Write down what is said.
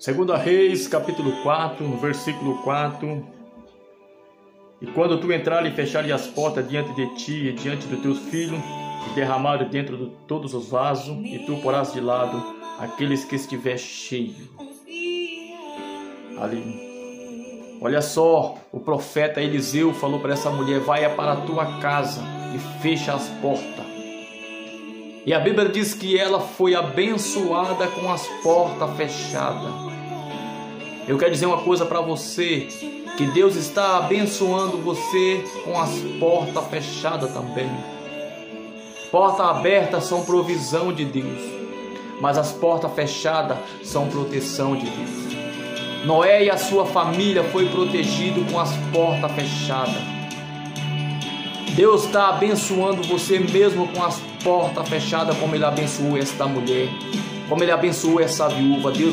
Segunda Reis, capítulo 4, no versículo 4. E quando tu entrar e fechares as portas diante de ti e diante dos teus filhos, e derramar dentro de todos os vasos, e tu porás de lado aqueles que estiver cheio. Ali. Olha só, o profeta Eliseu falou para essa mulher: vai para a tua casa e fecha as portas. E a Bíblia diz que ela foi abençoada com as portas fechadas. Eu quero dizer uma coisa para você, que Deus está abençoando você com as portas fechadas também. Portas abertas são provisão de Deus, mas as portas fechadas são proteção de Deus. Noé e a sua família foi protegido com as portas fechadas. Deus está abençoando você mesmo com as portas fechadas, como Ele abençoou esta mulher, como Ele abençoou essa viúva. Deus